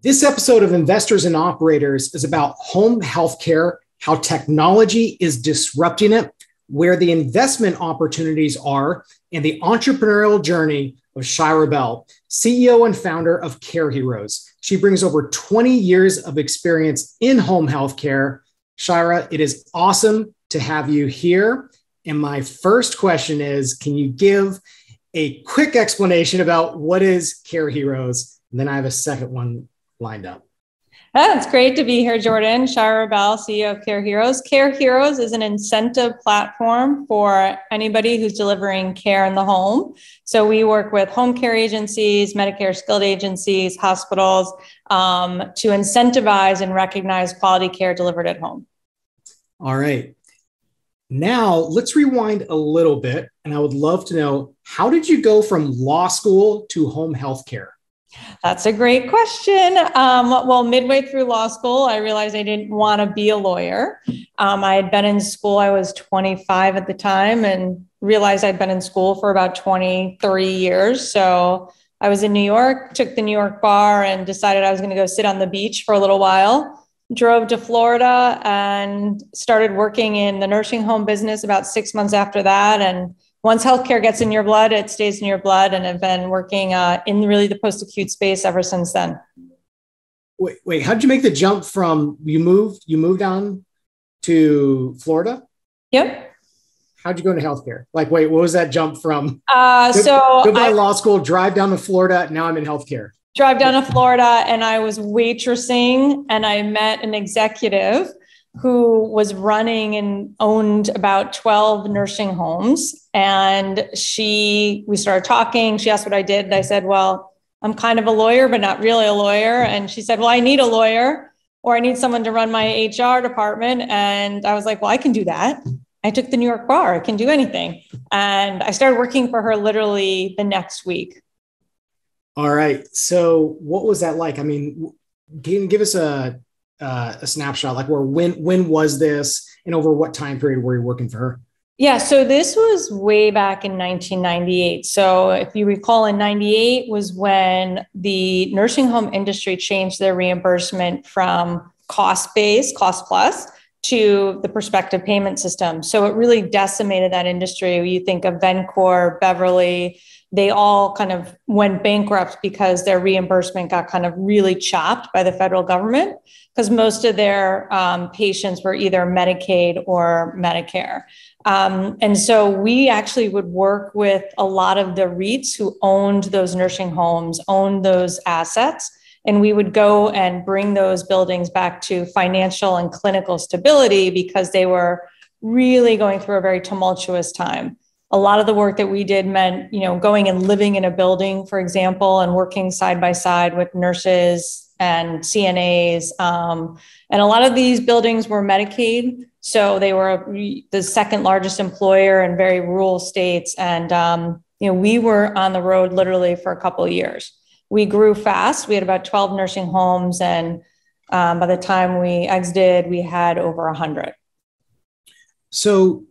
This episode of Investors and Operators is about home healthcare, how technology is disrupting it, where the investment opportunities are, and the entrepreneurial journey of Chiara Bell, CEO and founder of Care Heroes. She brings over 20 years of experience in home healthcare. Chiara, it is awesome to have you here. And my first question is Can you give a quick explanation about what is Care Heroes? And then I have a second one lined up. Oh, it's great to be here, Jordan. Chiara Bell, CEO of Care Heroes. Care Heroes is an incentive platform for anybody who's delivering care in the home. So we work with home care agencies, Medicare skilled agencies, hospitals um, to incentivize and recognize quality care delivered at home. All right. Now let's rewind a little bit, and I would love to know how did you go from law school to home health care? That's a great question. Um, well, midway through law school, I realized I didn't want to be a lawyer. Um, I had been in school, I was 25 at the time, and realized I'd been in school for about 23 years. So I was in New York, took the New York bar, and decided I was going to go sit on the beach for a little while. Drove to Florida and started working in the nursing home business about six months after that. And once healthcare gets in your blood, it stays in your blood, and I've been working uh, in really the post-acute space ever since then. Wait, wait, how did you make the jump from you moved you moved on to Florida? Yep. How'd you go into healthcare? Like, wait, what was that jump from? Uh, so goodbye I, law school, drive down to Florida. Now I'm in healthcare. Drive down to Florida, and I was waitressing, and I met an executive who was running and owned about 12 nursing homes. And she, we started talking. She asked what I did. And I said, Well, I'm kind of a lawyer, but not really a lawyer. And she said, Well, I need a lawyer or I need someone to run my HR department. And I was like, Well, I can do that. I took the New York bar, I can do anything. And I started working for her literally the next week. All right. So, what was that like? I mean, can you give us a uh, a snapshot like where when when was this and over what time period were you working for her? Yeah so this was way back in 1998 so if you recall in 98 was when the nursing home industry changed their reimbursement from cost based cost plus to the prospective payment system so it really decimated that industry you think of vencor beverly they all kind of went bankrupt because their reimbursement got kind of really chopped by the federal government because most of their um, patients were either Medicaid or Medicare. Um, and so we actually would work with a lot of the REITs who owned those nursing homes, owned those assets. And we would go and bring those buildings back to financial and clinical stability because they were really going through a very tumultuous time. A lot of the work that we did meant you know going and living in a building for example and working side by side with nurses and cnas um, and a lot of these buildings were medicaid so they were the second largest employer in very rural states. And um, you know we were on the road literally for a couple of years we grew fast we had about 12 nursing homes and um, by the time we exited we had over 100 so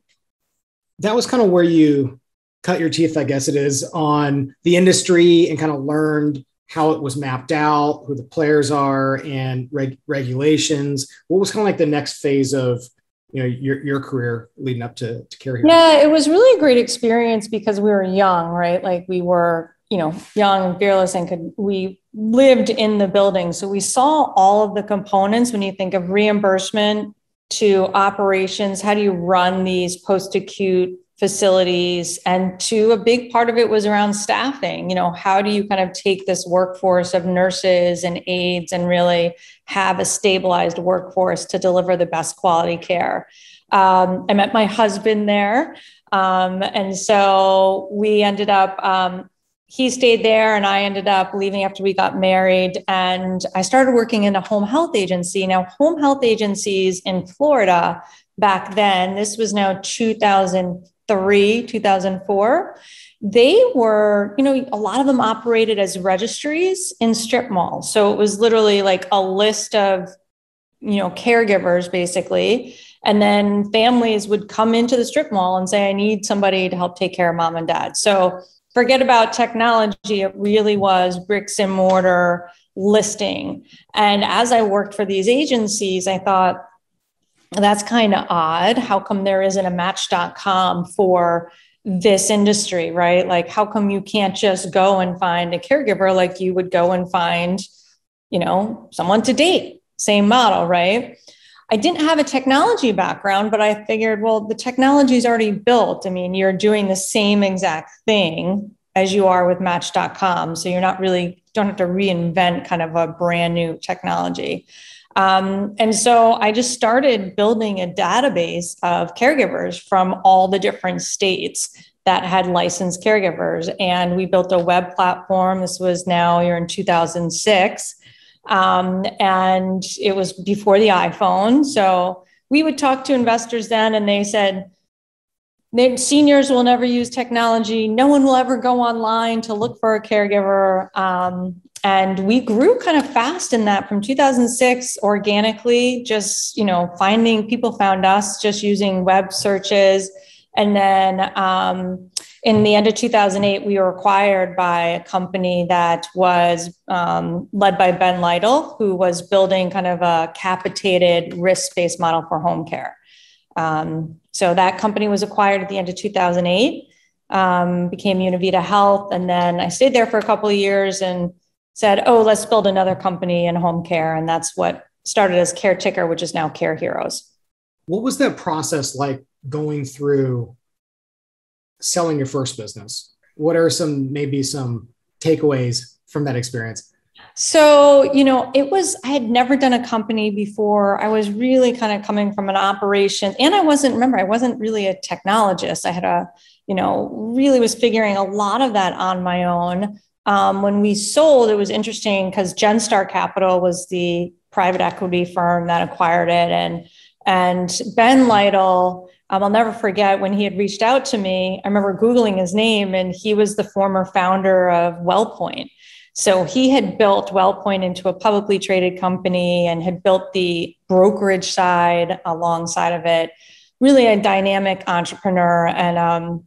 that was kind of where you cut your teeth, I guess it is, on the industry and kind of learned how it was mapped out, who the players are, and reg- regulations. What was kind of like the next phase of you know your your career leading up to to Heroes? Yeah, it was really a great experience because we were young, right? Like we were you know young fearless and could we lived in the building. So we saw all of the components when you think of reimbursement to operations. How do you run these post acute facilities? And to a big part of it was around staffing. You know how do you kind of take this workforce of nurses and aides and really have a stabilized workforce to deliver the best quality care? Um, i met my husband there. Um, and so we ended up um, he stayed there and I ended up leaving after we got married. And I started working in a home health agency. Now, home health agencies in Florida back then, this was now 2003, 2004. They were, you know, a lot of them operated as registries in strip malls. So it was literally like a list of, you know, caregivers basically. And then families would come into the strip mall and say, I need somebody to help take care of mom and dad. So forget about technology. It really was bricks and mortar listing. And as I worked for these agencies, I thought, that's kind of odd. How come there isn't a match.com for this industry, right? Like, how come you can't just go and find a caregiver like you would go and find, you know, someone to date? Same model, right? I didn't have a technology background, but I figured, well, the technology is already built. I mean, you're doing the same exact thing as you are with Match.com. So you're not really, don't have to reinvent kind of a brand new technology. Um, and so I just started building a database of caregivers from all the different states that had licensed caregivers. And we built a web platform. This was now, you're in 2006. Um, and it was before the iPhone. So we would talk to investors then, and they said, seniors will never use technology. No one will ever go online to look for a caregiver. Um, and we grew kind of fast in that from 2006 organically, just, you know, finding people found us just using web searches. And then um, in the end of 2008, we were acquired by a company that was um, led by Ben Lytle, who was building kind of a capitated risk based model for home care. Um, so that company was acquired at the end of 2008, um, became Univita Health. And then I stayed there for a couple of years and said, oh, let's build another company in home care. And that's what started as Careticker, which is now Care Heroes. What was that process like going through selling your first business? What are some, maybe some takeaways from that experience? So, you know, it was, I had never done a company before. I was really kind of coming from an operation, and I wasn't, remember, I wasn't really a technologist. I had a, you know, really was figuring a lot of that on my own. Um, when we sold, it was interesting because Genstar Capital was the private equity firm that acquired it. And, and Ben Lytle, um, I'll never forget when he had reached out to me. I remember Googling his name, and he was the former founder of WellPoint. So he had built WellPoint into a publicly traded company and had built the brokerage side alongside of it. Really a dynamic entrepreneur. And um,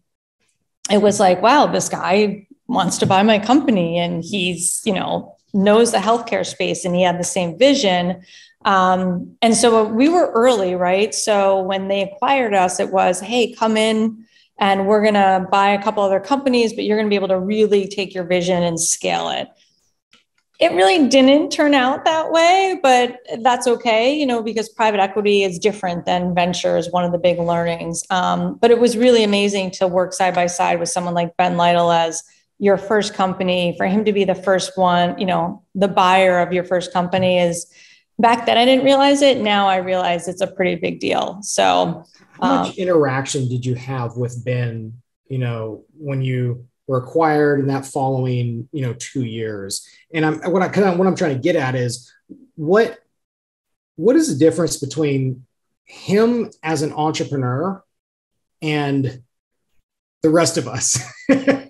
it was like, wow, this guy wants to buy my company and he's, you know, knows the healthcare space and he had the same vision. Um, and so we were early, right? So when they acquired us, it was, hey, come in and we're going to buy a couple other companies, but you're going to be able to really take your vision and scale it it really didn't turn out that way, but that's okay, you know, because private equity is different than ventures, one of the big learnings. Um, but it was really amazing to work side by side with someone like Ben Lytle as your first company, for him to be the first one, you know, the buyer of your first company is back then I didn't realize it. Now I realize it's a pretty big deal. So, how much um, interaction did you have with Ben, you know, when you were acquired in that following you know two years and i'm what i kind of what i'm trying to get at is what what is the difference between him as an entrepreneur and the rest of us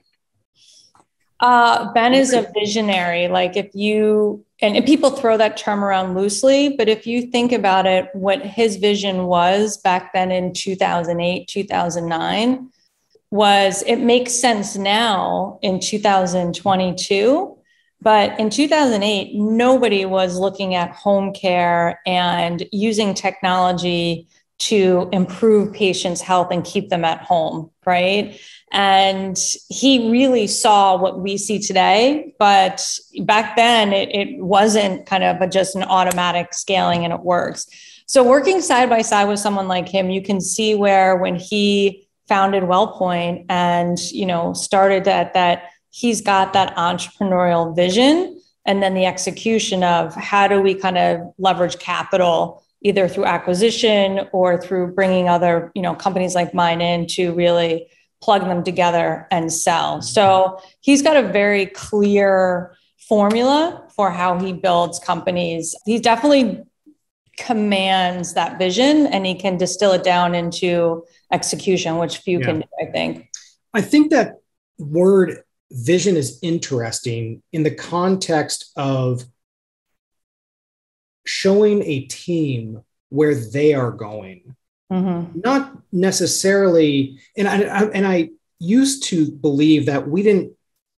uh, ben is a visionary. Like if you and, and people throw that term around loosely but if you think about it what his vision was back then in 2008 2009 was it makes sense now in 2022 but in 2008 nobody was looking at home care and using technology to improve patients health and keep them at home right and he really saw what we see today but back then it, it wasn't kind of a, just an automatic scaling and it works. So working side by side with someone like him you can see where when he founded WellPoint and you know started at that he's got that entrepreneurial vision and then the execution of how do we kind of leverage capital either through acquisition or through bringing other you know companies like mine in to really plug them together and sell mm-hmm. so he's got a very clear formula for how he builds companies he definitely commands that vision and he can distill it down into execution, which few yeah. can do, I think. I think that word vision is interesting in the context of showing a team where they are going. Mm-hmm. Not necessarily, and I, I, and I used to believe that we didn't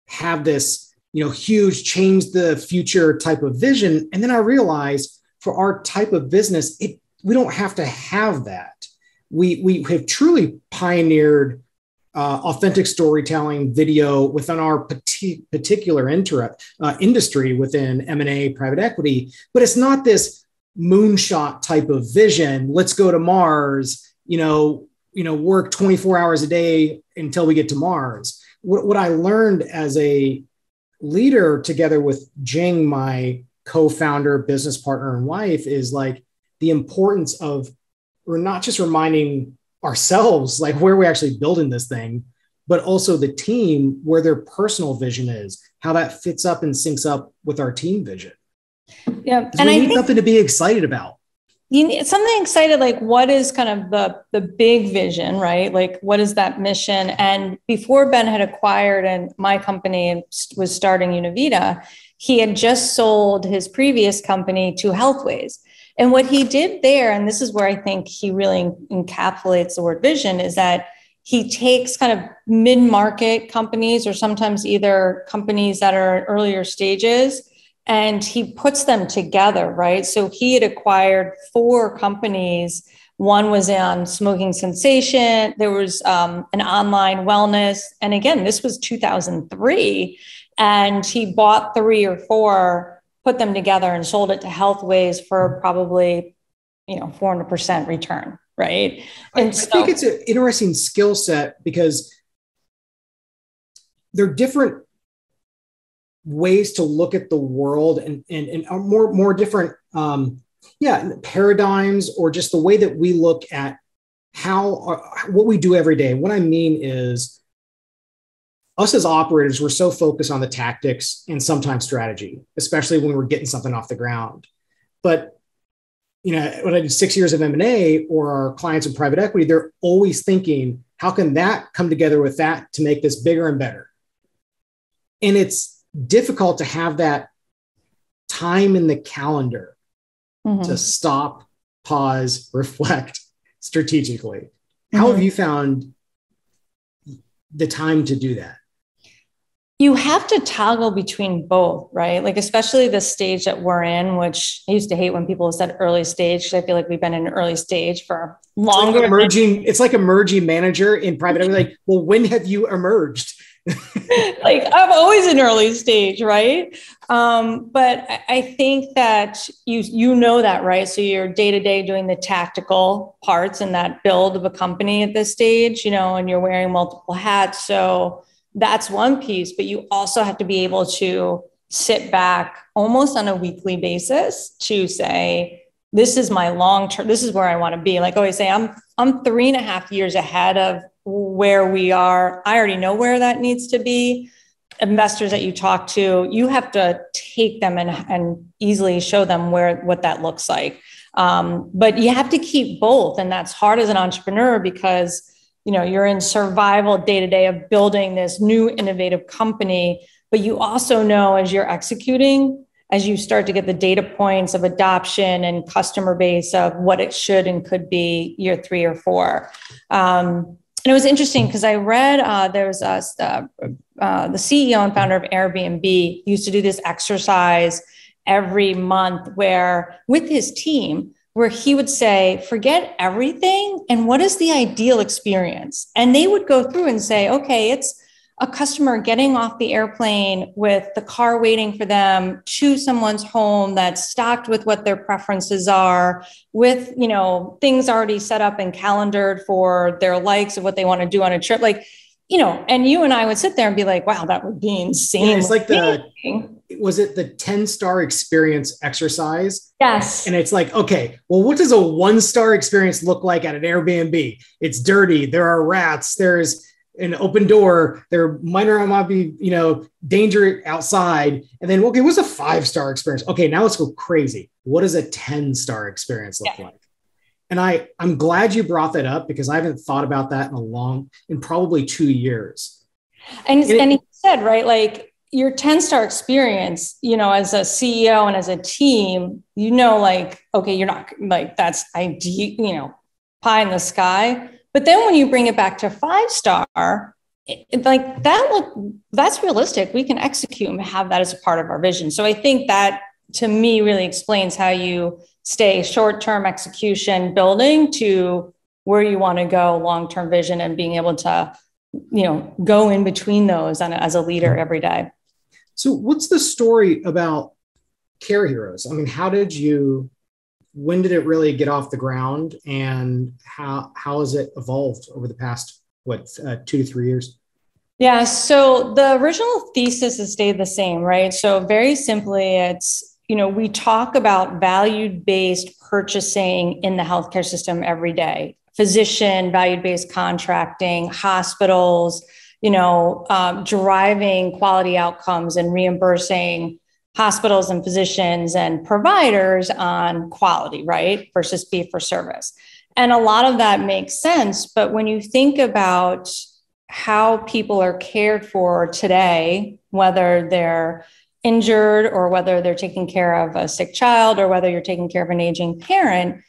have this you know, huge, change the future type of vision. And then I realized for our type of business, it we don't have to have that. We we have truly pioneered uh, authentic storytelling video within our particular inter- uh, industry within m&a private equity but it's not this moonshot type of vision. Let's go to mars you know you know work 24 hours a day until we get to mars. What, what i learned as a leader together with jing my co-founder business partner and wife is like the importance of we're not just reminding ourselves like where we're actually building this thing but also the team where their personal vision is how that fits up and syncs up with our team vision yeah and we I need think nothing to be excited about. You need something excited like what is kind of the the big vision right? Like what is that mission? And before ben had acquired and my company was starting univita he had just sold his previous company to healthways. And what he did there, and this is where I think he really encapsulates the word vision, is that he takes kind of mid market companies or sometimes either companies that are in earlier stages and he puts them together, right? So he had acquired four companies. One was on smoking cessation. There was um, an online wellness. And again, this was 2003. And he bought three or four put them together and sold it to Healthways for probably, you know, 400% return, right? And I, so, I think it's an interesting skill set because they're different ways to look at the world and, and, and more, more different, um, yeah, paradigms or just the way that we look at how, uh, what we do every day. What I mean is, us as operators, we're so focused on the tactics and sometimes strategy, especially when we're getting something off the ground. But you know, when I did six years of M&A or our clients in private equity, they're always thinking, how can that come together with that to make this bigger and better? And it's difficult to have that time in the calendar mm-hmm. to stop, pause, reflect strategically. How mm-hmm. have you found the time to do that? you have to toggle between both, right? Like, especially the stage that we're in, which I used to hate when people said early stage because I feel like we've been in an early stage for longer. It's like emerging, it's like emerging manager in private. I'm like, well, when have you emerged? like I'm always in early stage, right? Um, but I think that you you know that, right? So you're day to day doing the tactical parts and that build of a company at this stage, you know, and you're wearing multiple hats. So that's one piece, but you also have to be able to sit back almost on a weekly basis to say, this is my long term, this is where I want to be. Like always say, I'm I'm three and a half years ahead of where we are. I already know where that needs to be. Investors that you talk to, you have to take them and, and easily show them where what that looks like. Um, but you have to keep both. And that's hard as an entrepreneur because you know you're in survival day to day of building this new innovative company but you also know as you're executing as you start to get the data points of adoption and customer base of what it should and could be year three or four um, and it was interesting because i read uh, there was a, uh, uh, the ceo and founder of airbnb used to do this exercise every month where with his team where he would say, forget everything and what is the ideal experience? And they would go through and say, okay, it's a customer getting off the airplane with the car waiting for them to someone's home that's stocked with what their preferences are with you know things already set up and calendared for their likes of what they want to do on a trip like you know and you and i would sit there and be like wow that would be insane yeah, it's like the was it the 10 star experience exercise? Yes. And it's like, okay, well, what does a one star experience look like at an Airbnb? It's dirty. There are rats. There's an open door. There minor might not be, you know, danger outside. And then, okay, what's a five star experience? Okay, now let's go crazy. What does a 10 star experience look yeah. like? And I, I'm glad you brought that up because I haven't thought about that in a long, in probably two years. And, and, it, and he said, right, like your 10 star experience, you know, as a CEO and as a team, you know, like, okay, you're not like that's ideal, you know, pie in the sky. But then when you bring it back to five star, like that look that's realistic. We can execute and have that as a part of our vision. So i think that to me really explains how you stay short-term execution building to where you want to go long-term vision and being able to you know go in between those and as a leader every day. So what's the story about care heroes? I mean how did you when did it really get off the ground and how how has it evolved over the past what uh, two to three years? Yeah so the original thesis has stayed the same right? So very simply it's you know we talk about value based purchasing in the healthcare system every day. Physician value based contracting hospitals you know um, driving quality outcomes and reimbursing hospitals and physicians and providers on quality, right? Versus fee for service. And a lot of that makes sense. But when you think about how people are cared for today, whether they're injured or whether they're taking care of a sick child or whether you're taking care of an aging parent,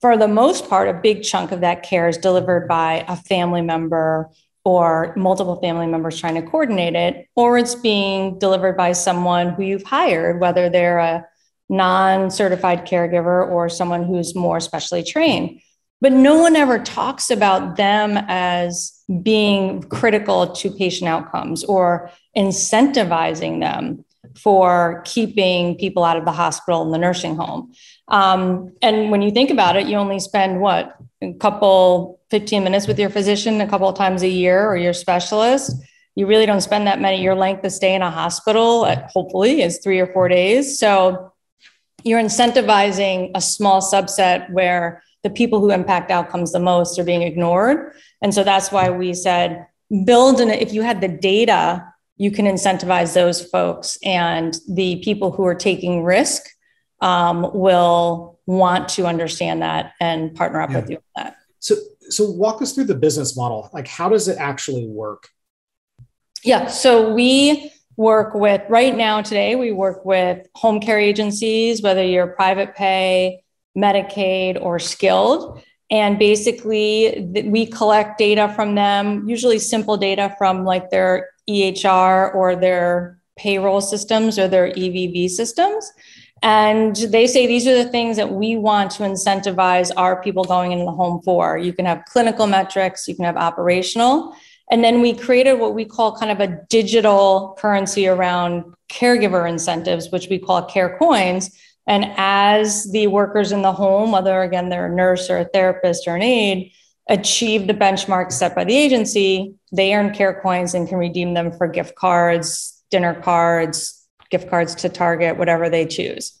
for the most part, a big chunk of that care is delivered by a family member or multiple family members trying to coordinate it, or it's being delivered by someone who you've hired, whether they're a non certified caregiver or someone who's more specially trained. But no one ever talks about them as being critical to patient outcomes or incentivizing them for keeping people out of the hospital and the nursing home. Um, and when you think about it, you only spend what a couple 15 minutes with your physician a couple of times a year or your specialist. You really don't spend that many. Your length of stay in a hospital, at, hopefully, is three or four days. So you're incentivizing a small subset where the people who impact outcomes the most are being ignored. And so that's why we said build an if you had the data, you can incentivize those folks and the people who are taking risk um, will want to understand that and partner up yeah. with you on that. So, so walk us through the business model. Like, how does it actually work? Yeah. So we work with right now today. We work with home care agencies, whether you're private pay, Medicaid, or skilled. And basically, we collect data from them, usually simple data from like their EHR or their payroll systems or their EVV systems. And they say these are the things that we want to incentivize our people going into the home for. You can have clinical metrics, you can have operational. And then we created what we call kind of a digital currency around caregiver incentives, which we call care coins. And as the workers in the home, whether again they're a nurse or a therapist or an aide, achieve the benchmark set by the agency, they earn care coins and can redeem them for gift cards, dinner cards, gift cards to Target, whatever they choose.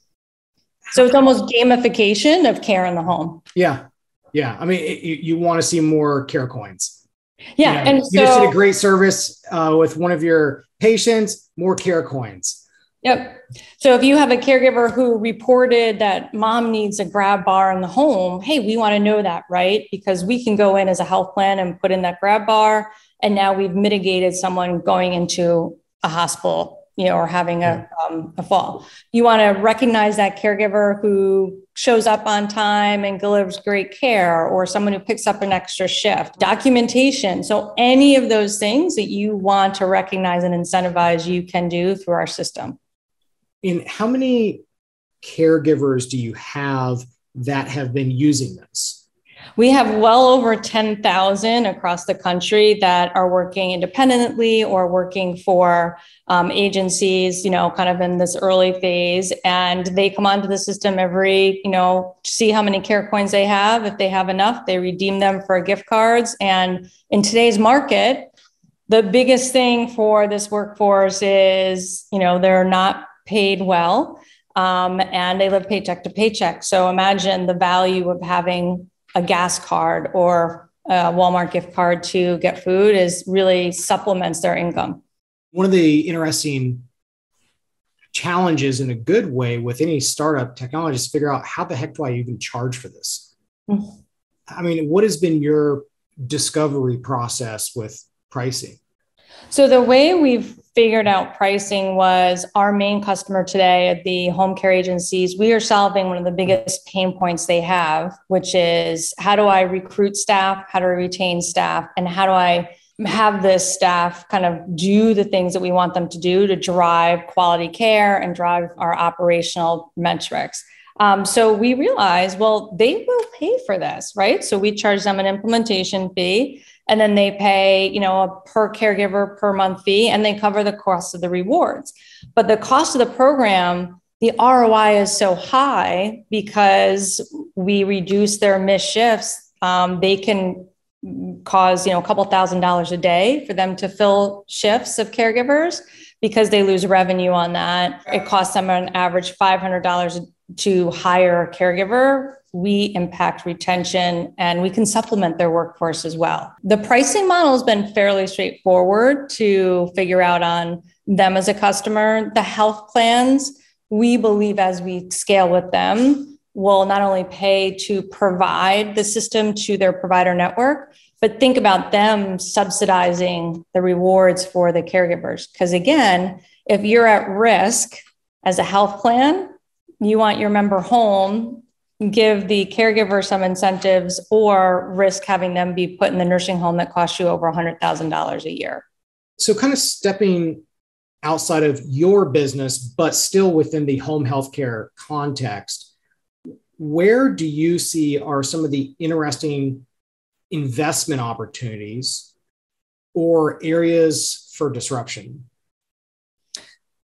So it's almost gamification of care in the home. Yeah. Yeah. I mean, it, you, you want to see more care coins. Yeah. You know, and you so, just did a great service uh, with one of your patients, more care coins. Yep. So if you have a caregiver who reported that mom needs a grab bar in the home, hey, we want to know that, right? Because we can go in as a health plan and put in that grab bar. And now we've mitigated someone going into a hospital you know, or having a, um, a fall. You want to recognize that caregiver who shows up on time and delivers great care, or someone who picks up an extra shift. Documentation. So, any of those things that you want to recognize and incentivize, you can do through our system. In how many caregivers do you have that have been using this? We have well over 10,000 across the country that are working independently or working for um, agencies, you know, kind of in this early phase. And they come onto the system every, you know, to see how many care coins they have. If they have enough, they redeem them for gift cards. And in today's market, the biggest thing for this workforce is, you know, they're not paid well. Um, and they live paycheck to paycheck. So imagine the value of having a gas card or a Walmart gift card to get food is really supplements their income. One of the interesting challenges in a good way with any startup technology is figure out how the heck do I even charge for this? Mm-hmm. I mean, what has been your discovery process with pricing? So the way we've figured out pricing was our main customer today at the home care agencies. We are solving one of the biggest pain points they have, which is how do I recruit staff, how do I retain staff, and how do I have this staff kind of do the things that we want them to do to drive quality care and drive our operational metrics. Um, so we realized, well, they will pay for this, right? So we charge them an implementation fee, and then they pay, you know, a per caregiver per month fee, and they cover the cost of the rewards. But the cost of the program, the ROI is so high because we reduce their missed shifts. Um, they can cause, you know, a couple thousand dollars a day for them to fill shifts of caregivers because they lose revenue on that. It costs them an average $500 to hire a caregiver, we impact retention and we can supplement their workforce as well. The pricing model has been fairly straightforward to figure out on them as a customer. The health plans, we believe as we scale with them, will not only pay to provide the system to their provider network, but think about them subsidizing the rewards for the caregivers. Because again, if you're at risk as a health plan, you want your member home, give the caregiver some incentives, or risk having them be put in the nursing home that costs you over $100,000 a year. So, kind of stepping outside of your business, but still within the home healthcare context, where do you see are some of the interesting investment opportunities or areas for disruption?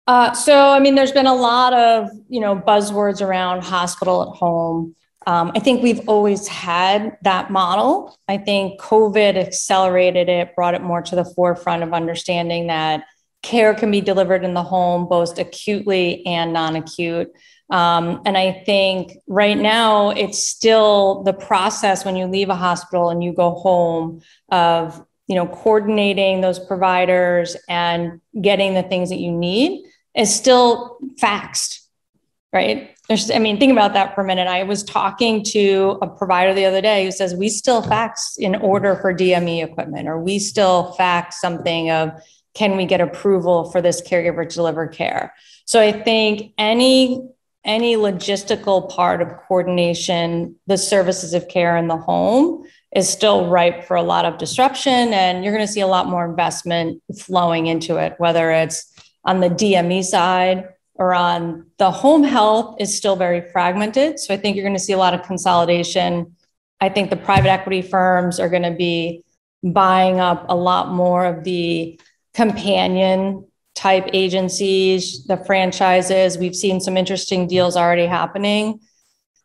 Uh, so, I mean, there's been a lot of you know buzzwords around hospital at home. Um, I think we've always had that model. I think COVID accelerated it, brought it more to the forefront of understanding that care can be delivered in the home, both acutely and non-acute. Um, and I think right now it's still the process when you leave a hospital and you go home of you know coordinating those providers and getting the things that you need is still faxed, right? There's, I mean, think about that for a minute. I was talking to a provider the other day who says we still fax in order for DME equipment, or we still fax something of can we get approval for this caregiver to deliver care? So I think any any logistical part of coordination, the services of care in the home is still ripe for a lot of disruption, and you're going to see a lot more investment flowing into it, whether it's on the DME side or on the home health is still very fragmented. So I think you're going to see a lot of consolidation. I think the private equity firms are going to be buying up a lot more of the companion type agencies, the franchises. We've seen some interesting deals already happening.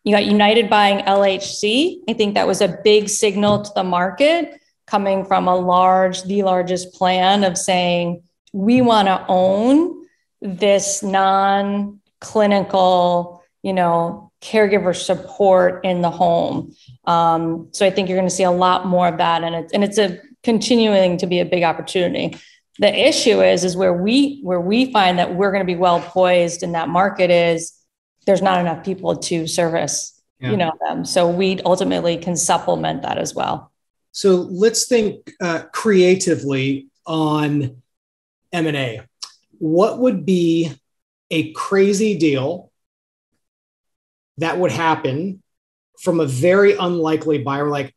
You got United buying LHC. I think that was a big signal to the market coming from a large, the largest plan of saying, we want to own this non clinical, you know, caregiver support in the home. Um, so I think you're going to see a lot more of that, and it's and it's a continuing to be a big opportunity. The issue is is where we where we find that we're going to be well poised in that market is there's not enough people to service yeah. you know them. So we ultimately can supplement that as well. So let's think uh, creatively on M&A, what would be a crazy deal that would happen from a very unlikely buyer? Like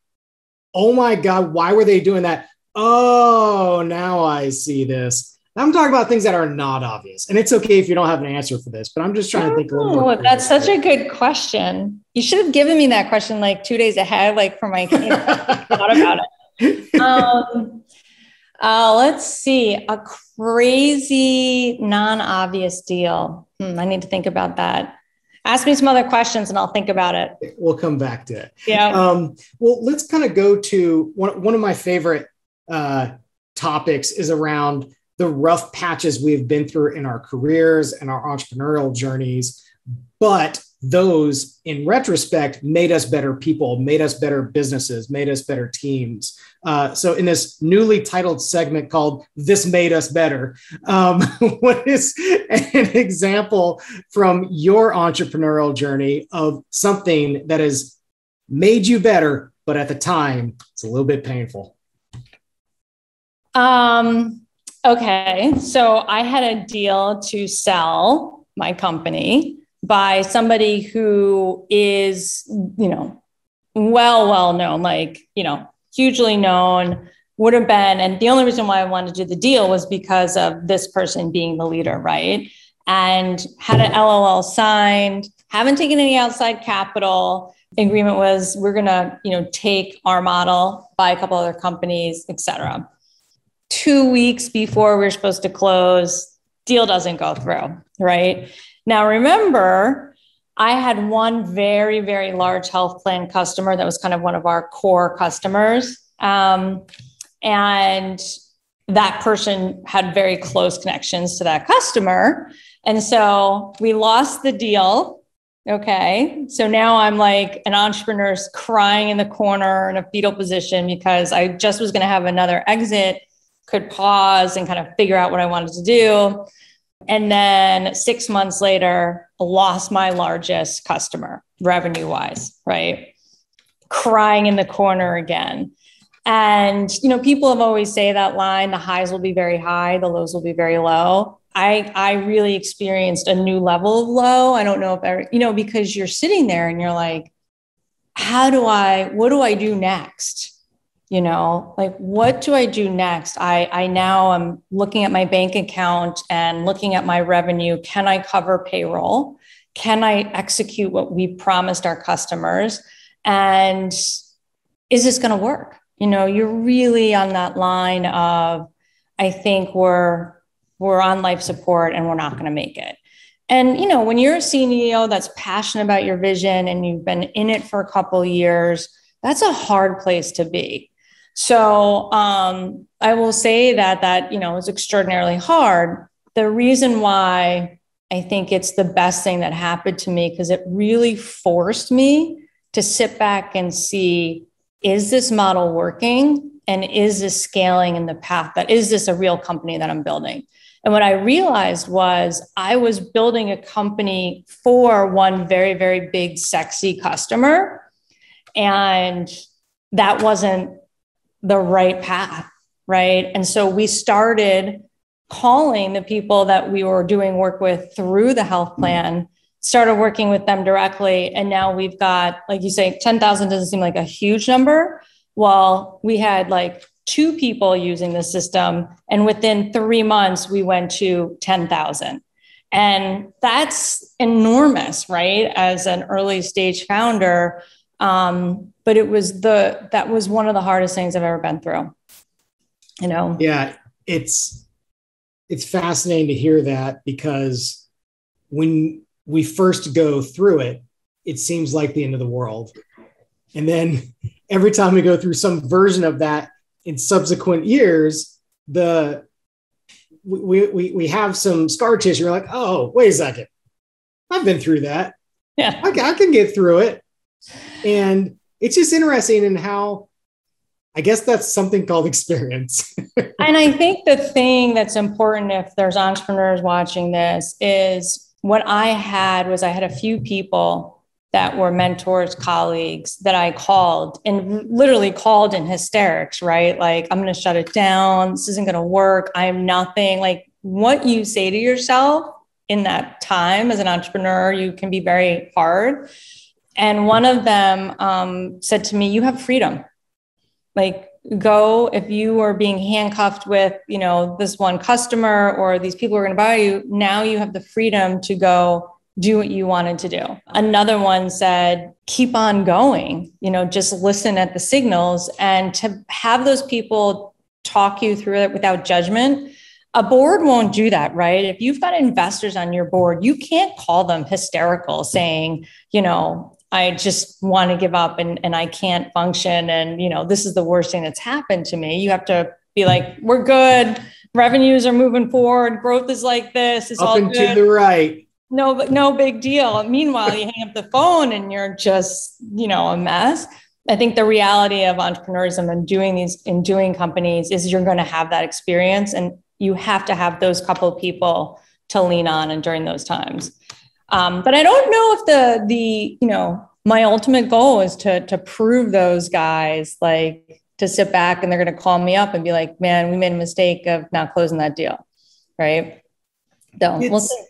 oh my god why were they doing that? Oh now i see this. I'm talking about things that are not obvious and it's okay if you don't have an answer for this but i'm just trying to think a little oh, that's such a good question. You should have given me that question like two days ahead like for my thought about it. Um, uh, let's see a crazy, non obvious deal. Hmm, I need to think about that. Ask me some other questions and I'll think about it. We'll come back to it. Yeah. Um, well, let's kind of go to one, one of my favorite uh, topics is around the rough patches we've been through in our careers and our entrepreneurial journeys. But those in retrospect made us better people, made us better businesses, made us better teams. Uh, so, in this newly titled segment called This Made Us Better, um, what is an example from your entrepreneurial journey of something that has made you better, but at the time it's a little bit painful? Um, okay. So, I had a deal to sell my company by somebody who is, you know, well, well known, like, you know, hugely known, would have been, and the only reason why I wanted to do the deal was because of this person being the leader, right? And had an LOI signed, haven't taken any outside capital. Agreement was we're gonna, you know, take our model, buy a couple other companies, et cetera. Two weeks before we we're supposed to close, deal doesn't go through, right? Now remember, I had one very, very large health plan customer that was kind of one of our core customers. Um, and that person had very close connections to that customer. And so we lost the deal. Okay. So now I'm like an entrepreneur's crying in the corner in a fetal position because I just was going to have another exit, could pause and kind of figure out what I wanted to do. And then six months later, lost my largest customer revenue wise, right? Crying in the corner again. And, you know, people have always say that line, the highs will be very high, the lows will be very low. I, I really experienced a new level of low. I don't know if ever, you know, because you're sitting there and you're like, how do I, what do I do next? You know, like what do I do next? I, I now am looking at my bank account and looking at my revenue. Can I cover payroll? Can I execute what we promised our customers? And is this going to work? you know you're really on that line of i think we're we're on life support and we're not going to make it and you know when you're a ceo that's passionate about your vision and you've been in it for a couple years that's a hard place to be so um, i will say that that you know is extraordinarily hard the reason why i think it's the best thing that happened to me because it really forced me to sit back and see is this model working? And is this scaling in the path that is this a real company that I'm building? And what I realized was I was building a company for one very, very big, sexy customer. And that wasn't the right path. Right. And so we started calling the people that we were doing work with through the health plan started working with them directly. And now we've got, like you say, 10,000 doesn't seem like a huge number. Well, we had like two people using the system. And within three months, we went to 10,000. And that's enormous, right? As an early stage founder. Um, but it was the, that was one of the hardest things I've ever been through. You know? Yeah. It's, it's fascinating to hear that because when we first go through it, it seems like the end of the world. And then every time we go through some version of that in subsequent years, the we, we, we have some scar tissue. We're like, oh, wait a second. I've been through that. Yeah. I, I can get through it. And it's just interesting in how I guess that's something called experience. and I think the thing that's important if there's entrepreneurs watching this is what I had was I had a few people that were mentors, colleagues that I called and literally called in hysterics, right? Like, I'm going to shut it down. This isn't going to work. I am nothing. Like, what you say to yourself in that time as an entrepreneur, you can be very hard. And one of them um, said to me, You have freedom. Like, go if you are being handcuffed with you know this one customer or these people are going to buy you now you have the freedom to go do what you wanted to do. Another one said keep on going you know just listen at the signals and to have those people talk you through it without judgment. A board won't do that right? If you've got investors on your board you can't call them hysterical saying you know I just want to give up and, and I can't function. And, you know, this is the worst thing that's happened to me. You have to be like, we're good. Revenues are moving forward. Growth is like this. It's up all and good. to the right. No, no big deal. Meanwhile, you hang up the phone and you're just, you know, a mess. I think the reality of entrepreneurism and doing these in doing companies is you're going to have that experience and you have to have those couple people to lean on and during those times. Um, but I don't know if the the you know my ultimate goal is to to prove those guys like to sit back and they're going to call me up and be like, man, we made a mistake of not closing that deal, right? So we'll see.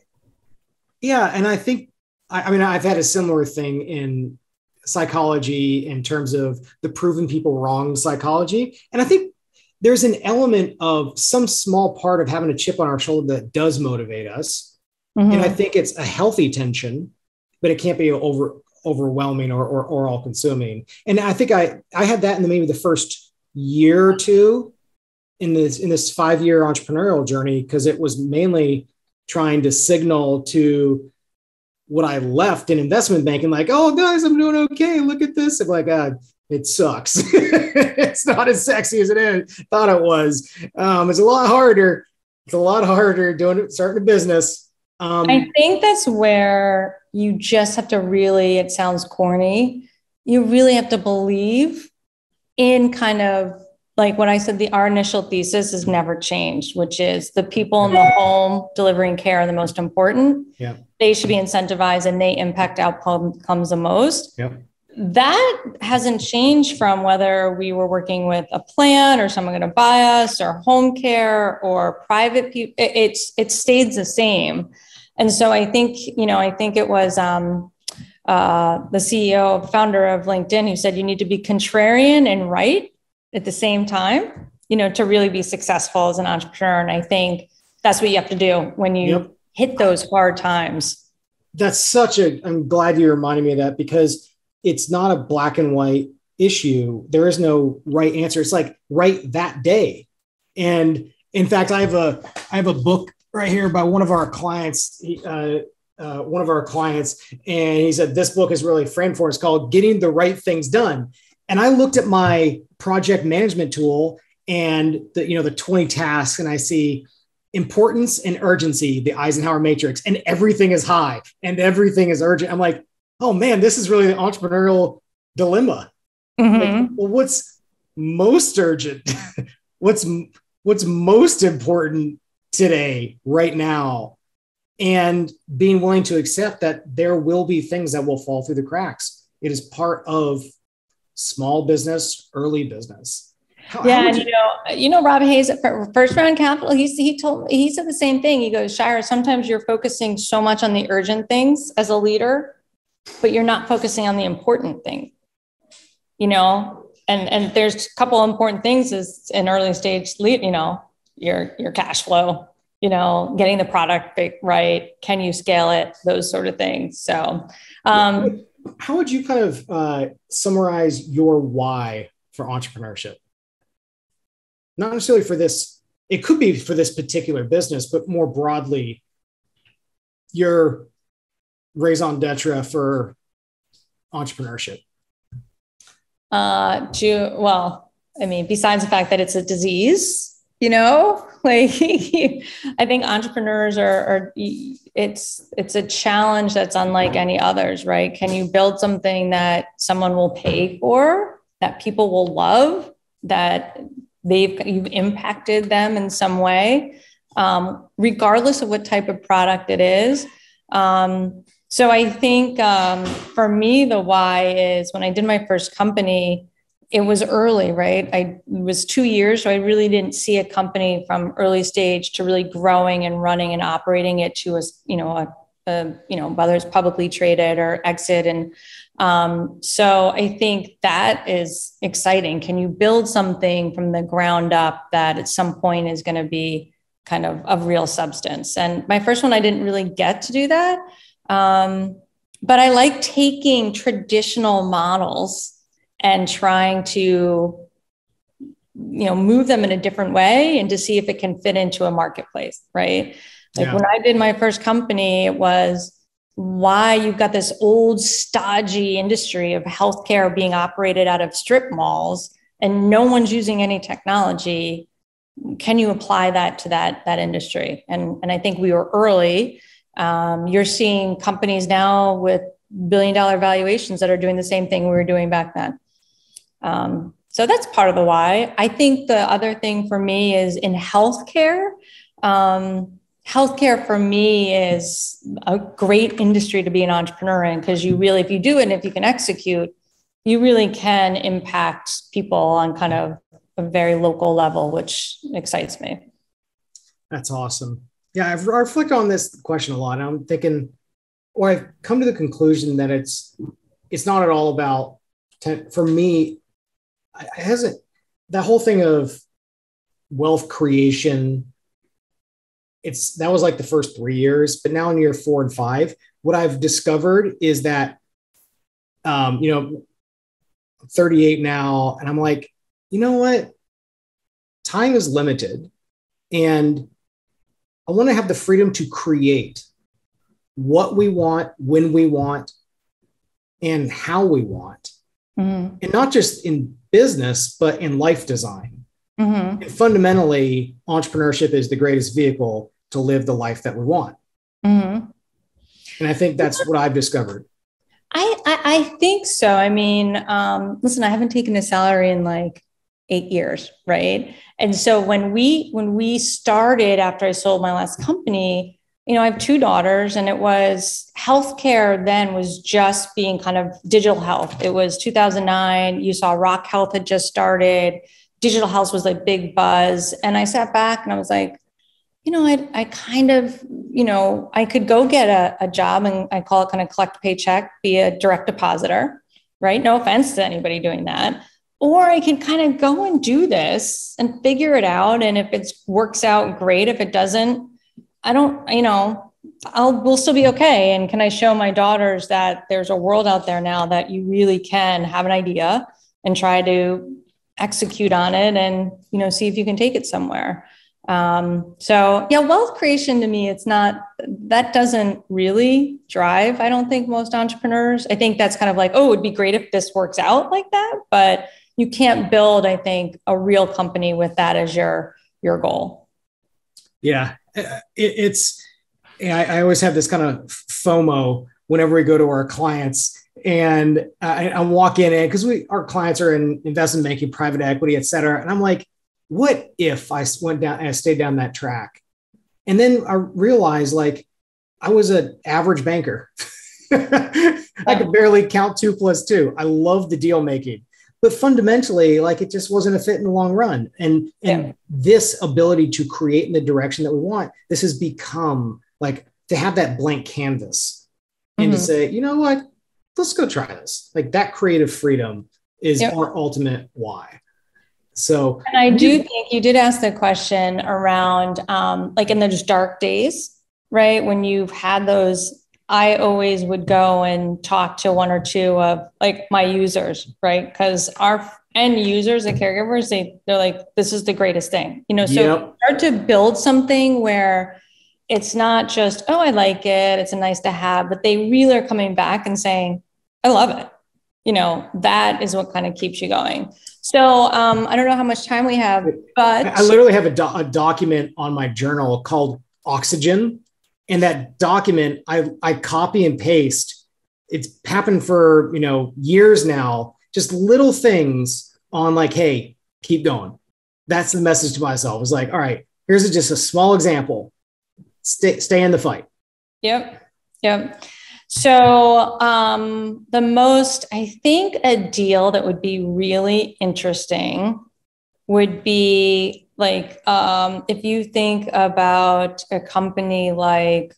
Yeah, and I think I, I mean I've had a similar thing in psychology in terms of the proven people wrong psychology, and I think there's an element of some small part of having a chip on our shoulder that does motivate us. Mm-hmm. And I think it's a healthy tension, but it can't be over overwhelming or, or, or all consuming. And I think I, I had that in the, maybe the first year or two in this, in this five year entrepreneurial journey, because it was mainly trying to signal to what I left in investment banking, like, oh guys, I'm doing okay. Look at this. I'm like, uh, it sucks. it's not as sexy as it is. Thought it was. Um, it's a lot harder. It's a lot harder doing starting a business. Um, I think that's where you just have to really. It sounds corny. You really have to believe in kind of like what I said. The our initial thesis has never changed, which is the people in the home delivering care are the most important. Yeah, they should be incentivized, and they impact outcomes the most. Yep that hasn't changed from whether we were working with a plan or someone going to buy us or home care or private people it's it stayed the same. And so i think you know i think it was um, uh, the ceo founder of linkedin who said you need to be contrarian and right at the same time you know to really be successful as an entrepreneur. And i think that's what you have to do when you yep. hit those hard times. That's such a i'm glad you reminded me of that because it's not a black and white issue. There is no right answer. It's like right that day. And in fact, I have a I have a book right here by one of our clients. Uh, uh, one of our clients, and he said this book is really framed for. It's called "Getting the Right Things Done." And I looked at my project management tool and the you know the 20 tasks, and I see importance and urgency, the Eisenhower matrix, and everything is high and everything is urgent. I'm like, oh man, this is really an entrepreneurial dilemma. Mm-hmm. Like, well, what's most urgent? what's what's most important today, right now? And being willing to accept that there will be things that will fall through the cracks. It is part of small business, early business. How, yeah, how and you, you, know, you know, Rob Hayes at First Round Capital, he's, he told he said the same thing. He goes, Chiara, sometimes you're focusing so much on the urgent things as a leader but you're not focusing on the important thing you know? And and there's a couple important things is in early stage lead you know your your cash flow you know getting the product right? Can you scale it? Those sort of things. So um how would you kind of uh, summarize your why for entrepreneurship? Not necessarily for this it could be for this particular business but more broadly your raison d'etre for entrepreneurship? Uh, to, well, I mean, besides the fact that it's a disease, you know, like I think entrepreneurs are, are it's it's a challenge that's unlike any others, right? Can you build something that someone will pay for, that people will love, that they've you've impacted them in some way, um, regardless of what type of product it is. Um, so I think um, for me, the why is when I did my first company, it was early, right? I it was two years, so I really didn't see a company from early stage to really growing and running and operating it to a you know a, a you know whether it's publicly traded or exit and um, so I think that is exciting. Can you build something from the ground up that at some point is going to be kind of of real substance? And my first one, I didn't really get to do that. Um, but I like taking traditional models and trying to you know move them in a different way and to see if it can fit into a marketplace right? Like yeah. when i did my first company it was why you've got this old stodgy industry of healthcare being operated out of strip malls and no one's using any technology. Can you apply that to that that industry? And and i think we were early um, you're seeing companies now with billion dollar valuations that are doing the same thing we were doing back then. Um, so that's part of the why. I think the other thing for me is in healthcare. Um, healthcare for me is a great industry to be an entrepreneur in because you really, if you do it and if you can execute, you really can impact people on kind of a very local level, which excites me. That's awesome yeah, I've reflected on this question a lot. I'm thinking, or I've come to the conclusion that it's it's not at all about ten, for me. I hasn't that whole thing of wealth creation. It's that was like the first three years, but now in year four and five, what I've discovered is that, um, you know, I'm 38 now, and I'm like, you know what? Time is limited, and I want to have the freedom to create what we want, when we want, and how we want. Mm-hmm. And not just in business, but in life design. Mm-hmm. And fundamentally, entrepreneurship is the greatest vehicle to live the life that we want. Mm-hmm. And I think that's what I've discovered. I, I, I think so. I mean, um, listen, I haven't taken a salary in like eight years, right? And so when we when we started after I sold my last company, you know, I have two daughters, and it was healthcare then was just being kind of digital health. It was 2009. You saw Rock Health had just started. Digital health was like big buzz. And I sat back and I was like, you know, I, I kind of, you know, I could go get a, a job and I call it kind of collect paycheck, be a direct depositor, right? No offense to anybody doing that. Or I can kind of go and do this and figure it out. And if it works out, great. If it doesn't, I don't, you know, I'll we'll still be okay. And can I show my daughters that there's a world out there now that you really can have an idea and try to execute on it and you know see if you can take it somewhere. Um, so yeah, wealth creation to me, it's not that doesn't really drive. I don't think most entrepreneurs. I think that's kind of like, oh, it'd be great if this works out like that, but you can't build, I think, a real company with that as your your goal. Yeah, it, it's I, I, always have this kind of FOMO whenever we go to our clients and I, I walk in and because we our clients are in investment banking, private equity, et cetera. And I'm like, what if I went down and I stayed down that track? And then I realized like I was an average banker. I could barely count two plus two. I love the deal making but fundamentally like it just wasn't a fit in the long run and and yeah. this ability to create in the direction that we want this has become like to have that blank canvas and mm-hmm. to say you know what let's go try this like that creative freedom is yep. our ultimate why so and i do think you did ask the question around um, like in those dark days right when you've had those I always would go and talk to one or two of like my users, right? Because our end users and caregivers, they they're like, this is the greatest thing, you know. So yep. start to build something where it's not just, oh, I like it, it's a nice to have, but they really are coming back and saying, I love it. You know, that is what kind of keeps you going. So um, I don't know how much time we have, but I literally have a, do- a document on my journal called Oxygen and that document I, I copy and paste. It's happened for you know years now. Just little things on like hey keep going. That's the message to myself. It's like all right here's just a small example. Stay, stay in the fight. Yep. Yep. So um, the most i think a deal that would be really interesting would be like um, if you think about a company like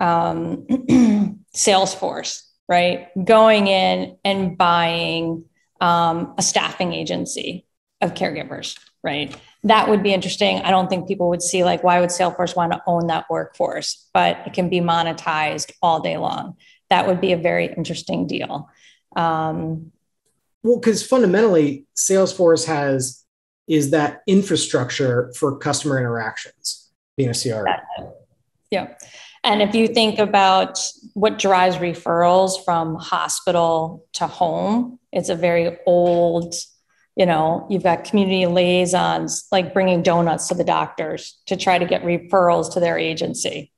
um, Salesforce, right? Going in and buying um, a staffing agency of caregivers, right? That would be interesting. I don't think people would see like why would Salesforce want to own that workforce, but it can be monetized all day long. That would be a very interesting deal. Um, well, because fundamentally, Salesforce has is that infrastructure for customer interactions being a CRM. Yeah. And if you think about what drives referrals from hospital to home, it's a very old, you know, you've got community liaisons like bringing donuts to the doctors to try to get referrals to their agency.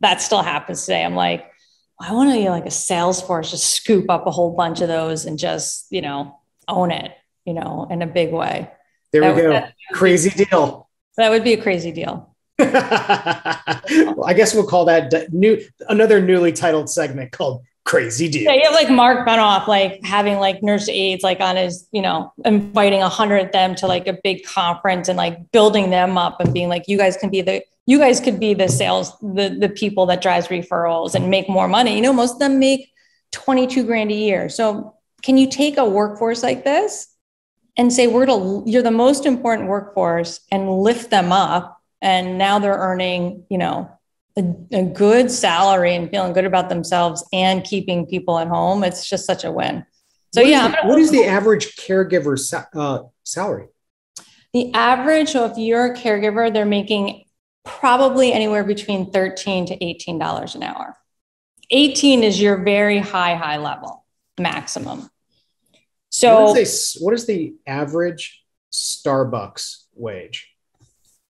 That still happens today. I'm like, I want to, know, like a Salesforce, just scoop up a whole bunch of those and just, you know, own it, you know, in a big way. There that we go. crazy deal. That would be a crazy deal. well, I guess we'll call that new another newly titled segment called crazy deal. Yeah, you have like Marc Benioff like having like nurse aides like on his, you know, inviting a hundred of them to like a big conference and like building them up and being like, you guys can be the you guys could be the sales, the the people that drives referrals and make more money. You know, most of them make 22 grand a year. So can you take a workforce like this and say we're to you're the most important workforce and lift them up. And now they're earning you know a, a, good salary and feeling good about themselves and keeping people at home. It's just such a win. So what yeah is the, what is the average caregiver uh, salary? The average so if you're a caregiver they're making probably anywhere between 13 to 18 dollars an hour. 18 is your very high high level maximum so what is, what is the average starbucks wage?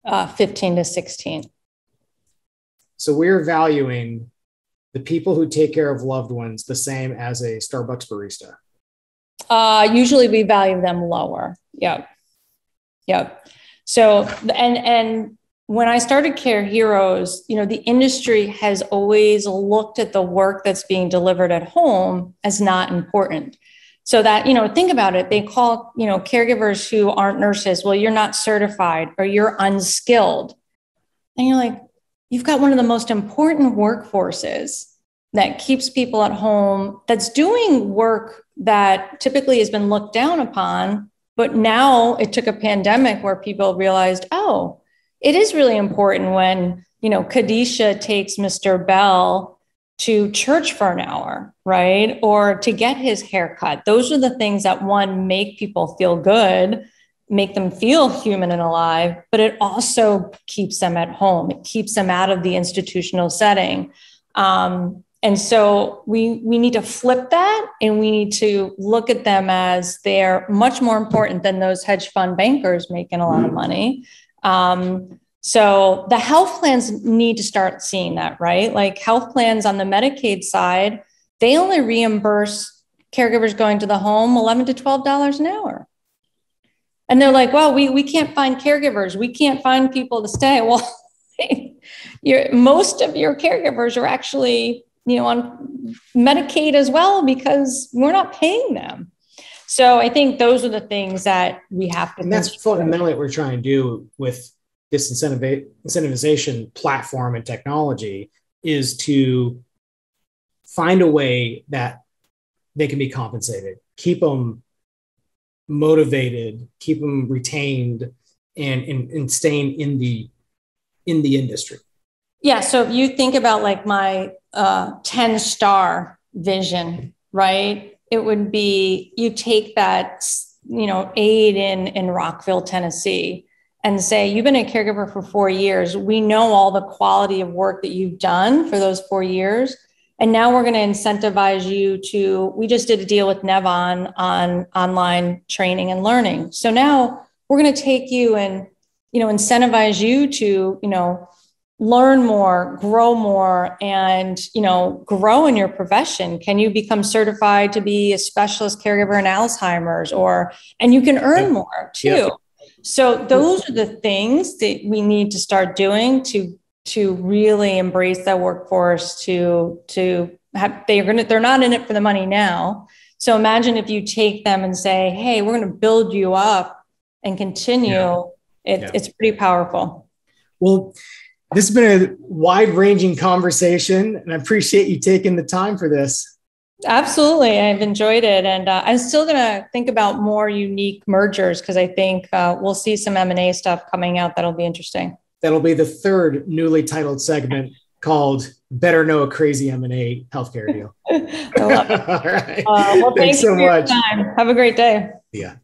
Uh, 15 to 16 so we're valuing the people who take care of loved ones the same as a starbucks barista. Uh, usually we value them lower. Yep. Yep. So and and when I started Care Heroes, you know, the industry has always looked at the work that's being delivered at home as not important. So that, you know, think about it. They call, you know, caregivers who aren't nurses, well, you're not certified or you're unskilled. And you're like, you've got one of the most important workforces that keeps people at home, that's doing work that typically has been looked down upon. But now it took a pandemic where people realized, oh, it is really important when, you know, Kadisha takes Mr. Bell to church for an hour, right? Or to get his haircut. Those are the things that one make people feel good, make them feel human and alive, but it also keeps them at home. It keeps them out of the institutional setting. Um, and so we we need to flip that and we need to look at them as they're much more important than those hedge fund bankers making a lot of money um, so the health plans need to start seeing that, right? Like health plans on the Medicaid side, they only reimburse caregivers going to the home 11 to $12 an hour. And they're like, well, we, we can't find caregivers. We can't find people to stay. Well, most of your caregivers are actually, you know, on Medicaid as well because we're not paying them. So I think those are the things that we have to. And that's fundamentally what we're trying to do with this incentivization platform and technology is to find a way that they can be compensated, keep them motivated, keep them retained, and, and, and staying in the in the industry. Yeah. So if you think about like my uh, 10 star vision, right? it would be you take that you know aid in in rockville tennessee and say you've been a caregiver for four years. We know all the quality of work that you've done for those four years. And now we're going to incentivize you to we just did a deal with Nevvon on online training and learning. So now we're going to take you and you know incentivize you to you know learn more grow more and you know grow in your profession. Can you become certified to be a specialist caregiver in alzheimer's or and you can earn more too. So those are the things that we need to start doing to to really embrace that workforce to to have they're gonna they're not in it for the money now so imagine if you take them and say hey we're going to build you up and continue yeah. It, yeah. it's pretty powerful well this has been a wide ranging conversation, and I appreciate you taking the time for this. Absolutely. I've enjoyed it. And uh, I'm still going to think about more unique mergers because I think uh, we'll see some M&A stuff coming out that'll be interesting. That'll be the third newly titled segment called Better Know a Crazy M&A Healthcare Deal. I love it. All right. Uh, well, thanks so much. Have a great day. Yeah.